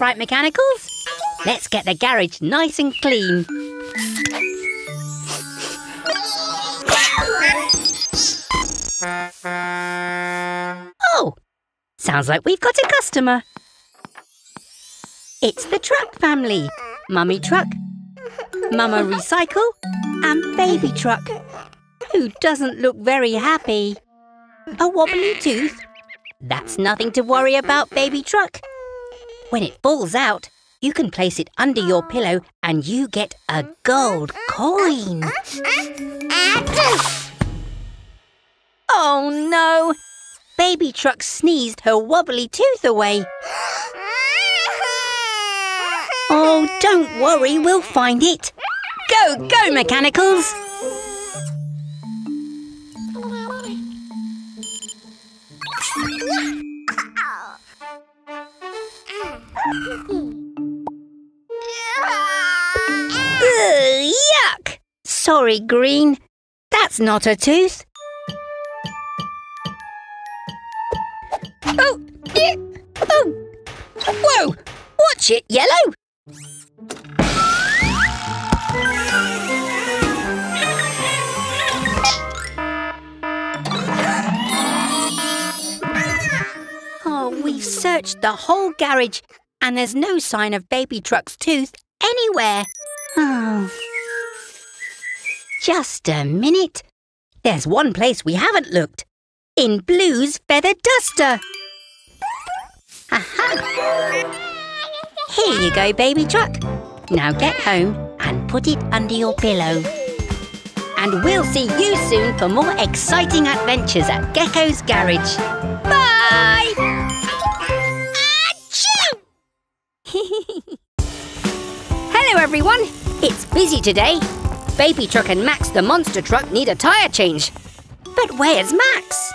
Right, Mechanicals. Let's get the garage nice and clean. Oh, sounds like we've got a customer. It's the Truck family. Mummy Truck, Mama Recycle, and Baby Truck, who doesn't look very happy. A wobbly tooth? That's nothing to worry about, Baby Truck. When it falls out, you can place it under your pillow and you get a gold coin. Oh no! Baby Truck sneezed her wobbly tooth away. Oh, don't worry, we'll find it. Go, go, Mechanicals! Sorry, Green. That's not a tooth. Oh, oh, whoa! Watch it, Yellow. Oh, we've searched the whole garage and there's no sign of Baby Truck's tooth anywhere. Oh. Just a minute. There's one place we haven't looked. In Blue's feather duster. Aha! Here you go, Baby Truck. Now get home and put it under your pillow. And we'll see you soon for more exciting adventures at Gecko's Garage. Bye! Hello, everyone. It's busy today. Baby Truck and Max the monster truck need a tyre change. But where's Max?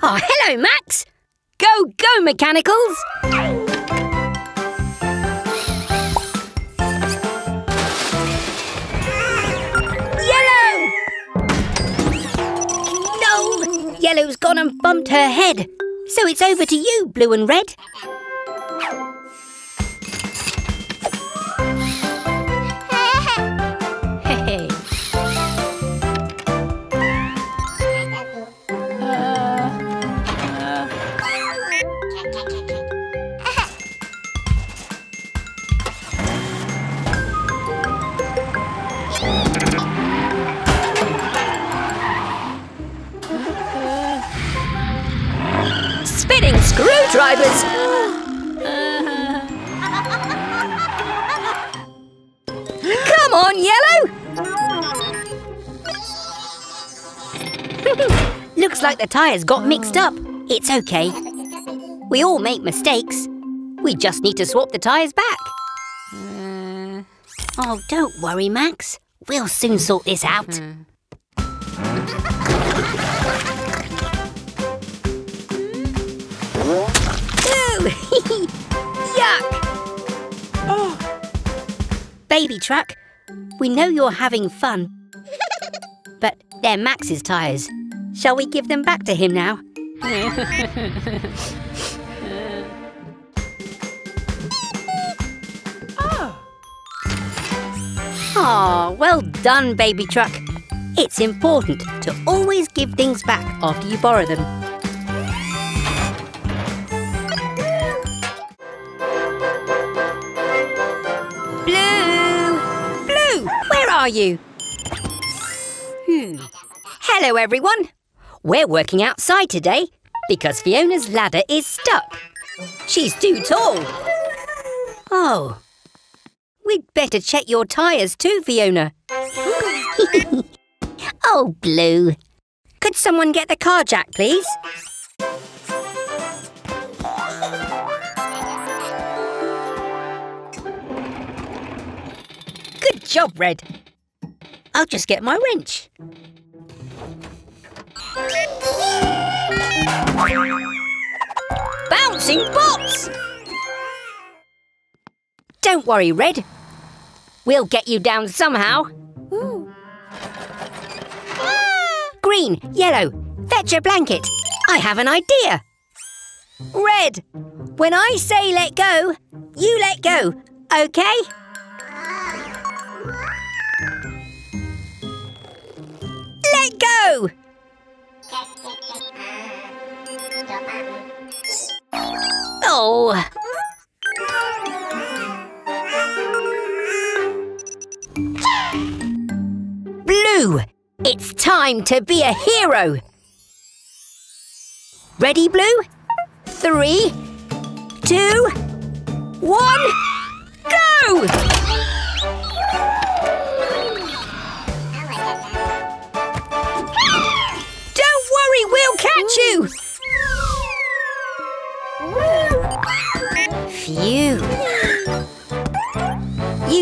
Oh, hello, Max. Go, go, Mechanicals. Yellow! No! Yellow's gone and bumped her head. So it's over to you, Blue and Red. Tyres got mixed up. It's okay. We all make mistakes. We just need to swap the tyres back. Mm. Oh, don't worry, Max. We'll soon sort this out. Mm-hmm. Ooh, Yuck! Oh. Baby truck, we know you're having fun, but they're Max's tyres. Shall we give them back to him now? Oh, well done, baby truck. It's important to always give things back after you borrow them. Blue! Blue, where are you? Hmm. Hello, everyone. We're working outside today because Fiona's ladder is stuck. She's too tall. Oh. We'd better check your tyres too, Fiona. oh, Blue. Could someone get the car jack, please? Good job, Red. I'll just get my wrench. Bouncing bots! Don't worry, Red. We'll get you down somehow. Green, yellow, fetch a blanket. I have an idea. Red, when I say let go, you let go, okay? Let go! Oh! Blue, it's time to be a hero. Ready, Blue? Three, two, one, go!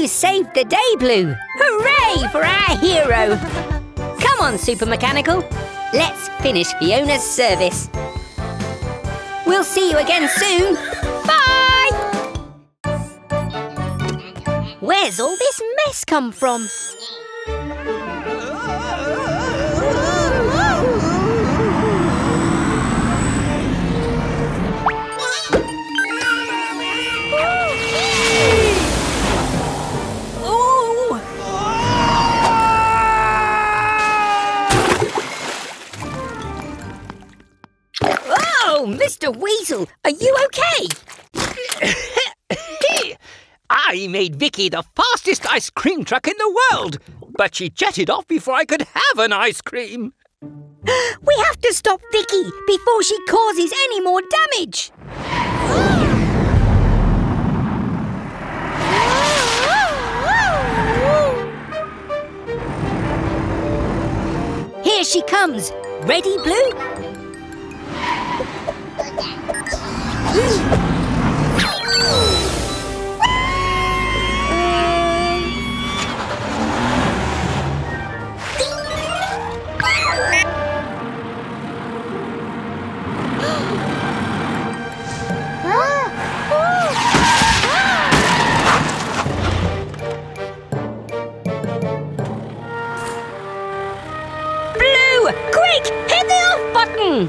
Saved the day, Blue. Hooray for our hero! Come on, Super Mechanical. Let's finish Fiona's service. We'll see you again soon. Bye! Where's all this mess come from? Oh, Mr. Weasel, are you okay? I made Vicky the fastest ice cream truck in the world, but she jetted off before I could have an ice cream. We have to stop Vicky before she causes any more damage. Here she comes. Ready, Blue? Quick, hit the off button.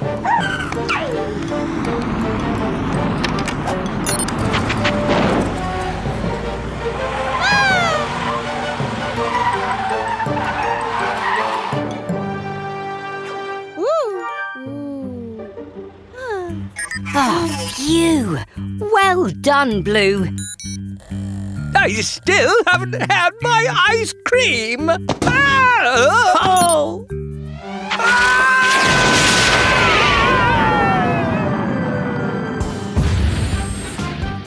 Phew. Well done, Blue. I still haven't had my ice cream. Ah! Oh!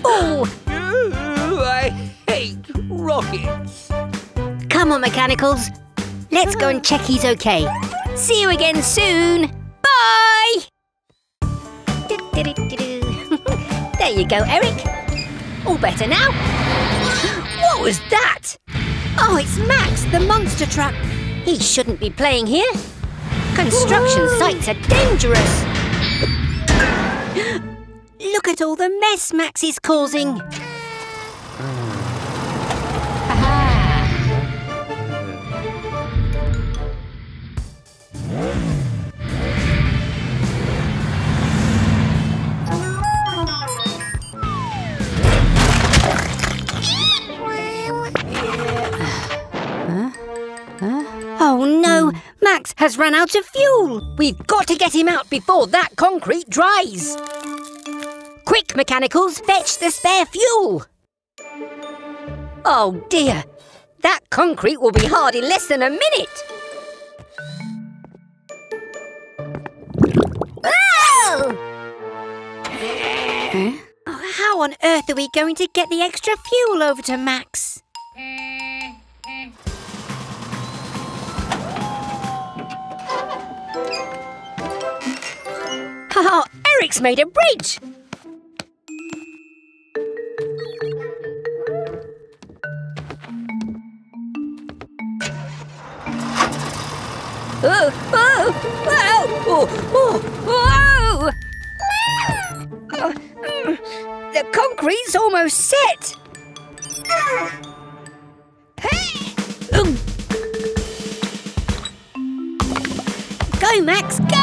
Oh! Ooh, I hate rockets. Come on, Mechanicals. Let's go and check he's okay. See you again soon. Bye! There you go, Eric. All better now. What was that? Oh, it's Max, the monster truck. He shouldn't be playing here. Construction sites are dangerous. Look at all the mess Max is causing. Max has run out of fuel. We've got to get him out before that concrete dries. Quick, mechanicals, fetch the spare fuel. Oh dear, that concrete will be hard in less than a minute. Oh! Huh? Oh, how on earth are we going to get the extra fuel over to Max? Eric's made a bridge! Oh, oh, oh, oh, oh. Uh, mm, The concrete's almost set. Hey! Go, Max, go!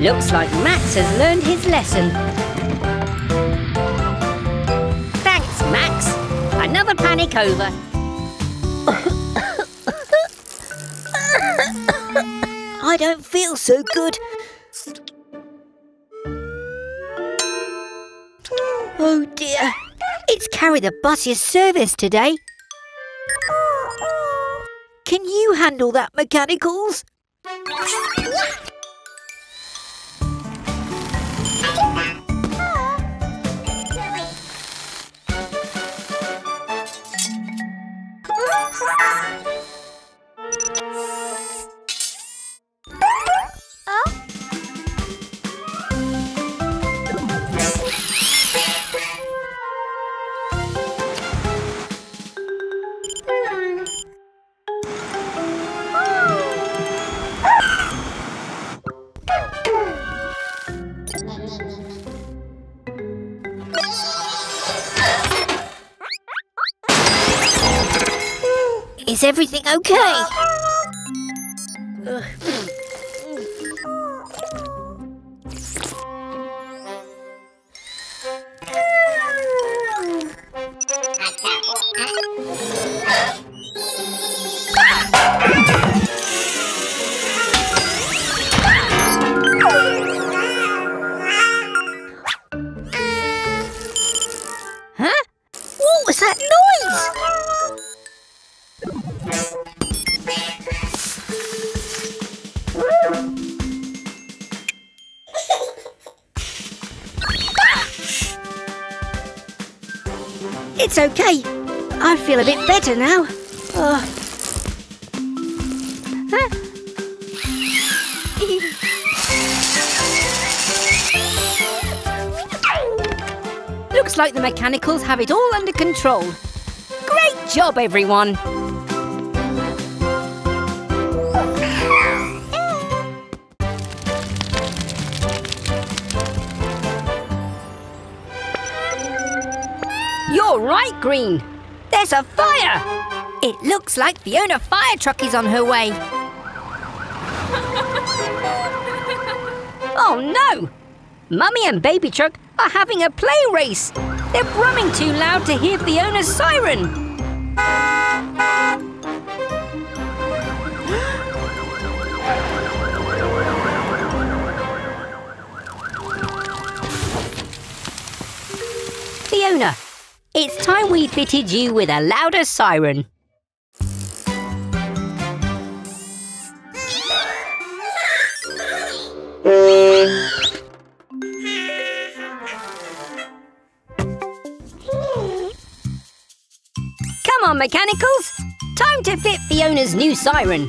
Looks like Max has learned his lesson. Thanks, Max. Another panic over. I don't feel so good. Oh dear, it's carried the busiest service today. Can you handle that, Mechanicals? Is everything okay? Feel a bit better now. Oh. Huh? Looks like the mechanicals have it all under control. Great job, everyone! You're right, Green. There's a fire. It looks like Fiona Fire Truck is on her way. oh no! Mummy and Baby Truck are having a play race. They're brumming too loud to hear Fiona's siren. Fiona, it's time we fitted you with a louder siren. Come on, mechanicals! Time to fit Fiona's new siren.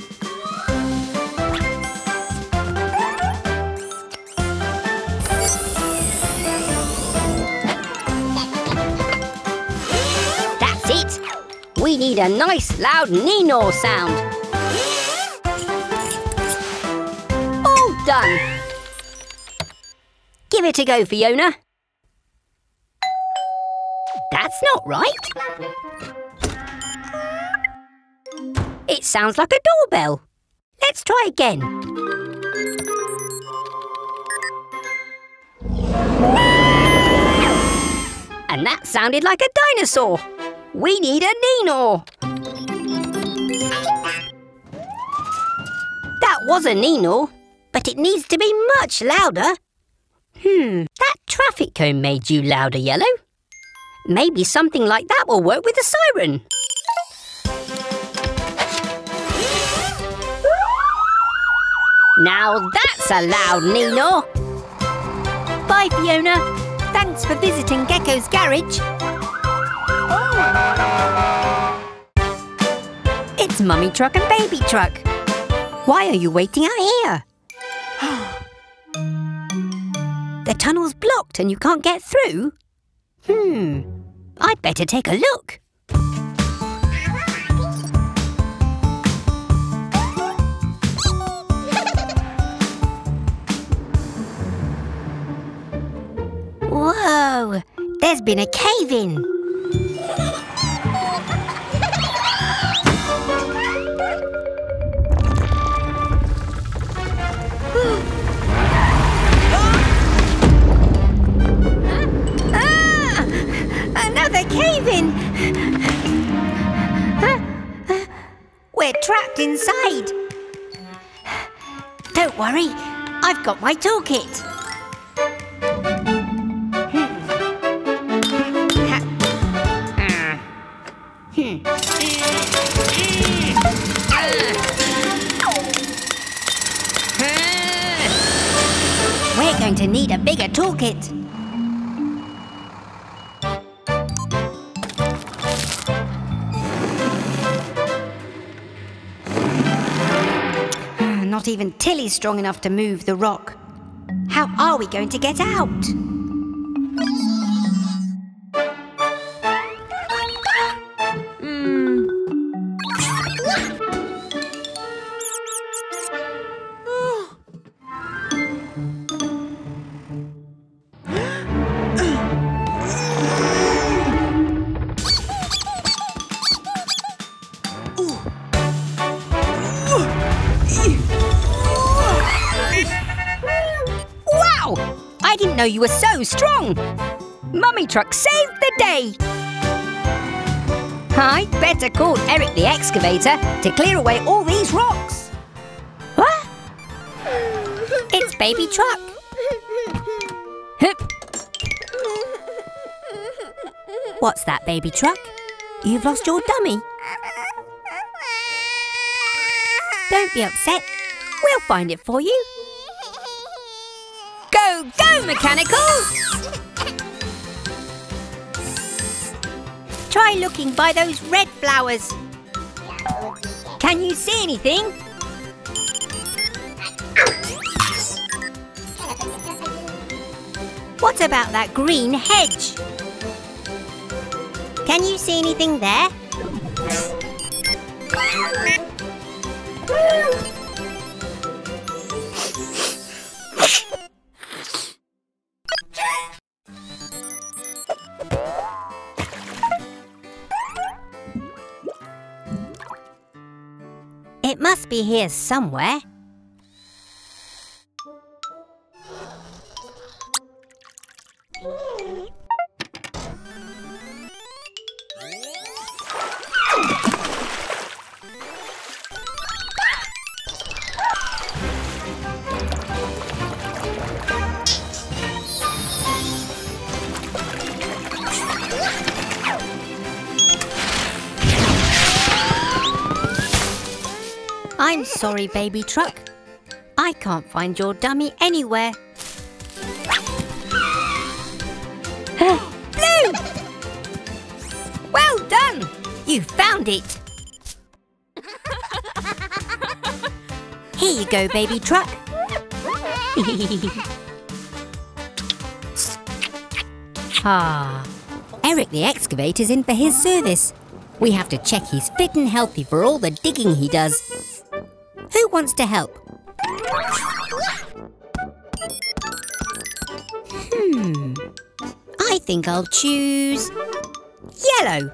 Need a nice loud Nino sound. All done. Give it a go, Fiona. That's not right. It sounds like a doorbell. Let's try again. And that sounded like a dinosaur. We need a Nino. That was a Nino, but it needs to be much louder. Hmm, that traffic cone made you louder, Yellow. Maybe something like that will work with the siren. Now that's a loud Nino. Bye, Fiona. Thanks for visiting Gecko's garage. It's Mummy Truck and Baby Truck. Why are you waiting out here? the tunnel's blocked and you can't get through? Hmm, I'd better take a look. Whoa, there's been a cave in. cave in. We're trapped inside. Don't worry, I've got my toolkit. We're going to need a bigger toolkit. Tilly's strong enough to move the rock. How are we going to get out? Know you were so strong. Mummy Truck saved the day. I better call Eric the excavator to clear away all these rocks. What? It's Baby Truck. What's that, Baby Truck? You've lost your dummy. Don't be upset. We'll find it for you. Go, Mechanicals! Try looking by those red flowers. Can you see anything? What about that green hedge? Can you see anything there? Here somewhere. I'm sorry, baby truck. I can't find your dummy anywhere. Blue! Well done! You found it. Here you go, baby truck. ah, Eric the excavator's in for his service. We have to check he's fit and healthy for all the digging he does. Wants to help? Hmm. I think I'll choose yellow.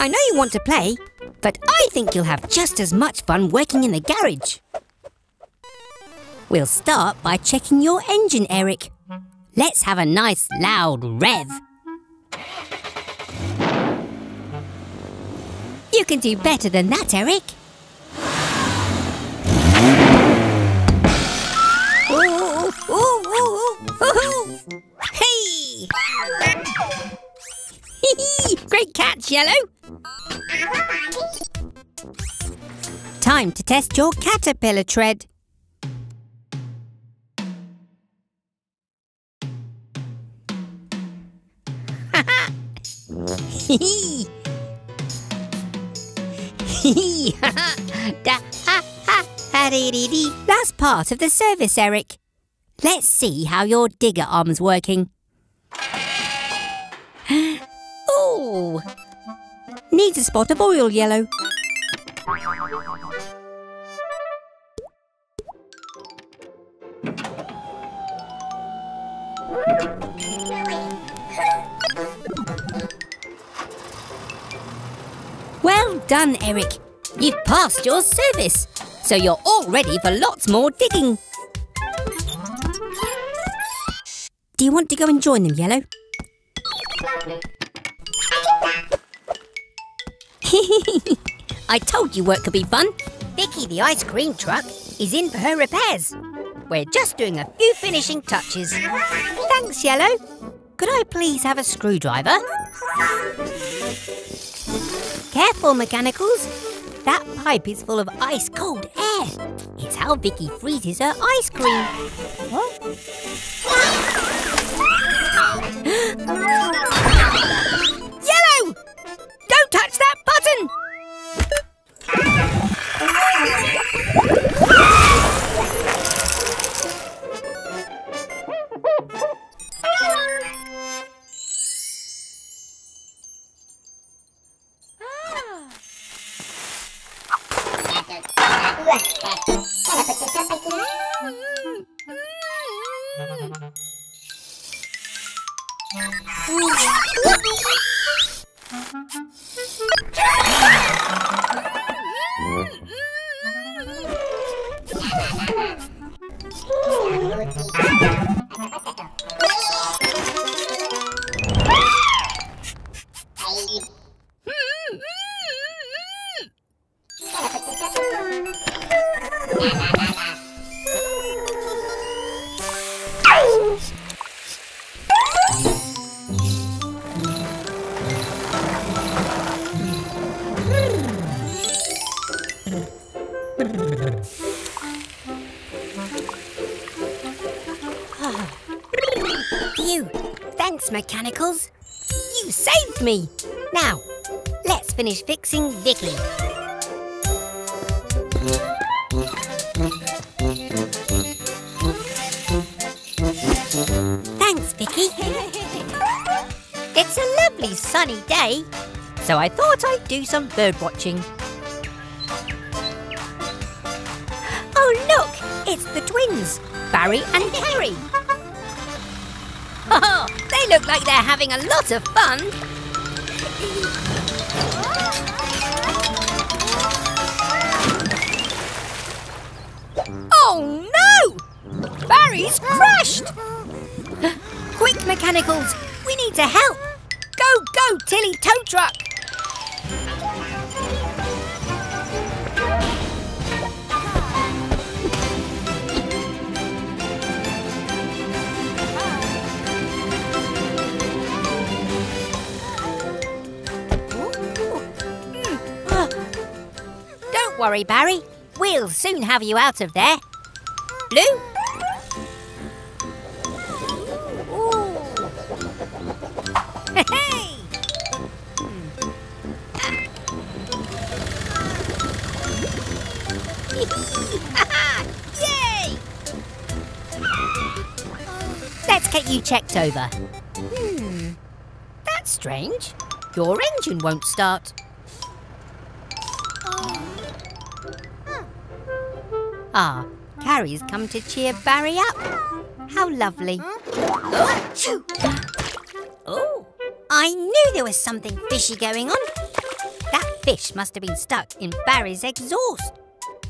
I know you want to play, but I think you'll have just as much fun working in the garage. We'll start by checking your engine, Eric. Let's have a nice loud rev. You can do better than that, Eric. Ooh, ooh, ooh. Hey! Great catch, Yellow. Time to test your caterpillar tread. da, That's part of the service, Eric. Let's see how your digger arm's working. Ooh! Needs a spot of oil, Yellow. done, Eric. You've passed your service, so you're all ready for lots more digging. Do you want to go and join them, Yellow? I told you work could be fun. Vicky the ice cream truck is in for her repairs. We're just doing a few finishing touches. Thanks, Yellow. Could I please have a screwdriver? Careful, mechanicals. That pipe is full of ice cold air. It's how Vicky freezes her ice cream. What? Ah! Mechanicals. You saved me. Now, let's finish fixing Vicky. Thanks, Vicky. it's a lovely sunny day, so I thought I'd do some bird watching. Oh, look! It's the twins, Barry and Carrie. Look like they're having a lot of fun. Oh no! Barry's crashed! Quick, mechanicals! We need to help! Go, go, Tilly tow truck! Don't worry, Barry. We'll soon have you out of there. Blue? Yay! Let's get you checked over. Hmm. That's strange. Your engine won't start. Ah, Carrie's come to cheer Barry up. How lovely. Oh, oh, I knew there was something fishy going on. That fish must have been stuck in Barry's exhaust.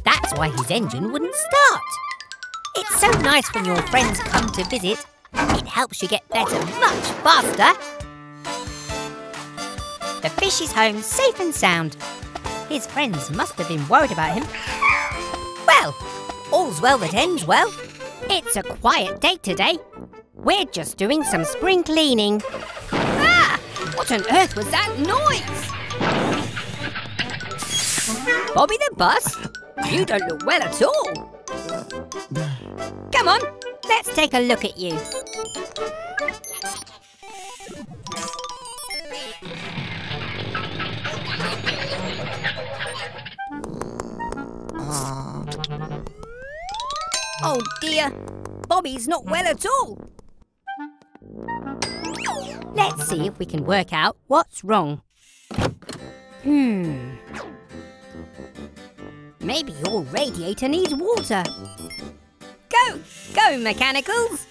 That's why his engine wouldn't start. It's so nice when your friends come to visit. It helps you get better much faster. The fish is home safe and sound. His friends must have been worried about him. All's well that ends well. It's a quiet day today. We're just doing some spring cleaning. Ah! What on earth was that noise? Bobby the bus? You don't look well at all. Come on, let's take a look at you. Oh dear, Bobby's not well at all. Let's see if we can work out what's wrong. Hmm. Maybe your radiator needs water. Go, go, mechanicals!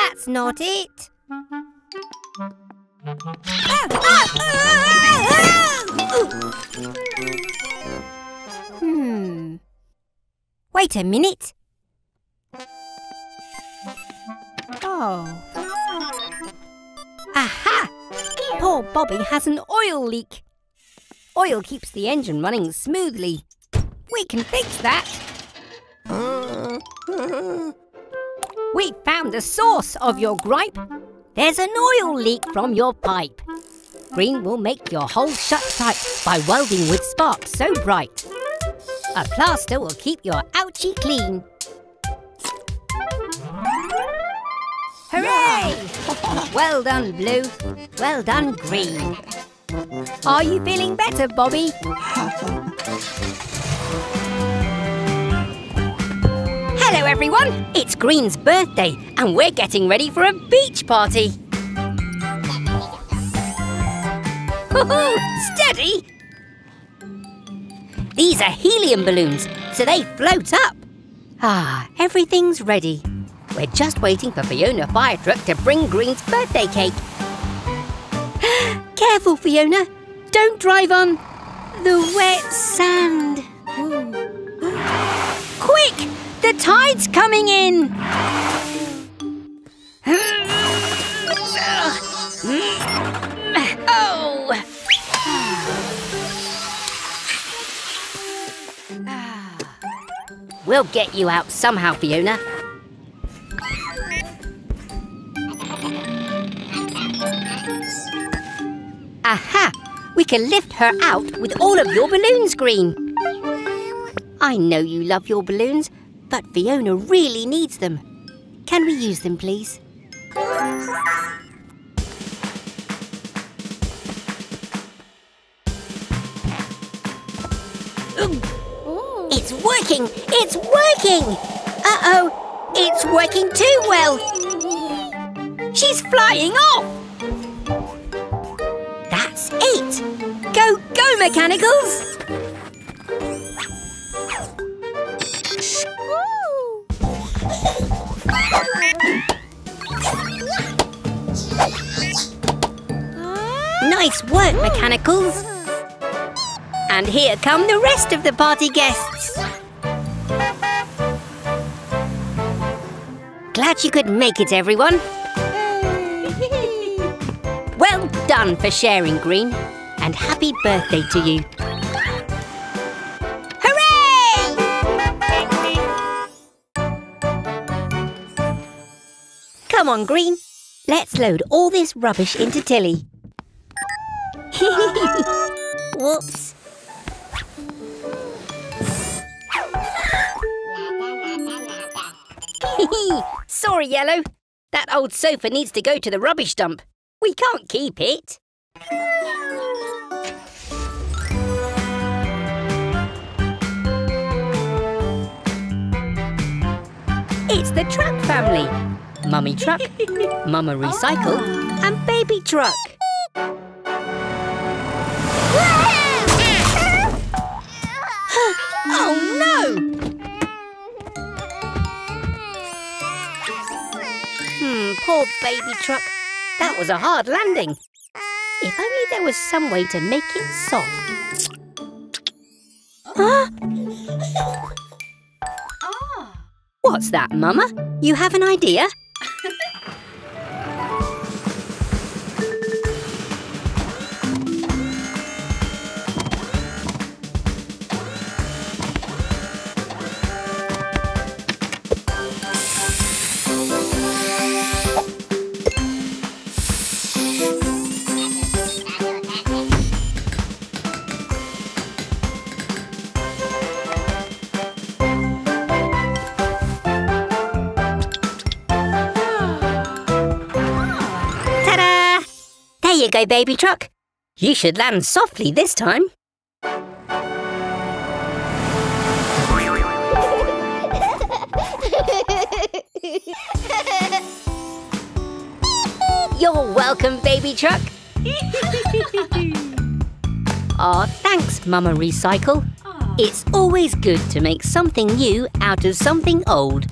That's not it. Hmm. Wait a minute. Oh. Aha! Poor Bobby has an oil leak. Oil keeps the engine running smoothly. We can fix that. We found the source of your gripe. There's an oil leak from your pipe. Green will make your hole shut tight by welding with sparks so bright. A plaster will keep your ouchie clean. Hooray! well done, Blue. Well done, Green. Are you feeling better, Bobby? Hello, everyone. It's Green's birthday, and we're getting ready for a beach party. Steady! These are helium balloons, so they float up. Ah, everything's ready. We're just waiting for Fiona Fire Truck to bring Green's birthday cake. Careful, Fiona. Don't drive on the wet sand. The tide's coming in! Oh! We'll get you out somehow, Fiona. Aha! We can lift her out with all of your balloons, Green. I know you love your balloons, but Fiona really needs them. Can we use them, please? It's working! It's working! Uh-oh! It's working too well! She's flying off! That's it! Go, go, Mechanicals! Work, Mechanicals! And here come the rest of the party guests. Glad you could make it, everyone. Well done for sharing, Green. And happy birthday to you. Hooray! Come on, Green. Let's load all this rubbish into Tilly. Whoops. Sorry, Yellow. That old sofa needs to go to the rubbish dump. We can't keep it. It's the Truck family. Mummy Truck, Mama Recycle, and Baby Truck. Oh no! Hmm, poor Baby Truck. That was a hard landing. If only there was some way to make it soft. Huh? What's that, Mama? You have an idea? Go, Baby Truck. You should land softly this time. You're welcome, Baby Truck. Aw, thanks, Mama Recycle. Ah. It's always good to make something new out of something old.